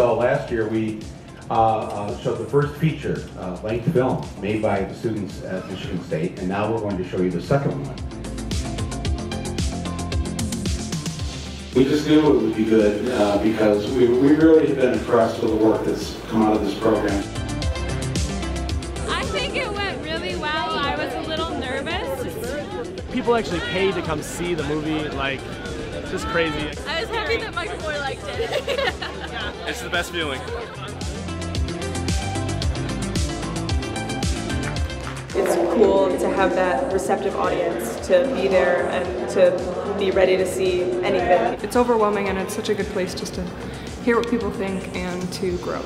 So last year we uh, uh, showed the first feature uh, length film made by the students at Michigan State, and now we're going to show you the second one. We just knew it would be good uh, because we, we really have been impressed with the work that's come out of this program. I think it went really well. I was a little nervous. People actually paid to come see the movie, like, it's just crazy. I was happy that my boy liked it. It's the best feeling. It's cool to have that receptive audience to be there and to be ready to see anything. It's overwhelming and it's such a good place just to hear what people think and to grow.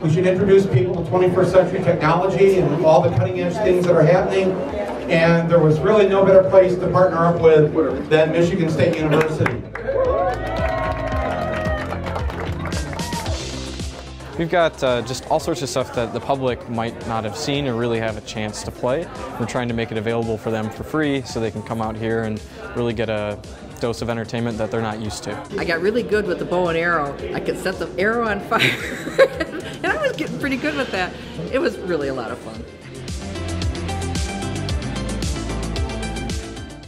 We should introduce people to 21st century technology and all the cutting edge things that are happening. And there was really no better place to partner up with than Michigan State University. We've got uh, just all sorts of stuff that the public might not have seen or really have a chance to play. We're trying to make it available for them for free so they can come out here and really get a dose of entertainment that they're not used to. I got really good with the bow and arrow. I could set the arrow on fire. and I was getting pretty good with that. It was really a lot of fun.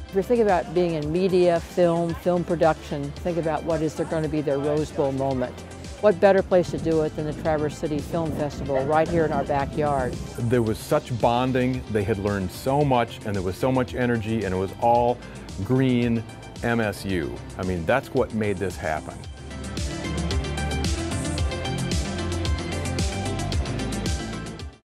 If you're thinking about being in media, film, film production, think about what is there going to be their Rose Bowl moment. What better place to do it than the Traverse City Film Festival right here in our backyard? There was such bonding, they had learned so much, and there was so much energy, and it was all green MSU. I mean, that's what made this happen.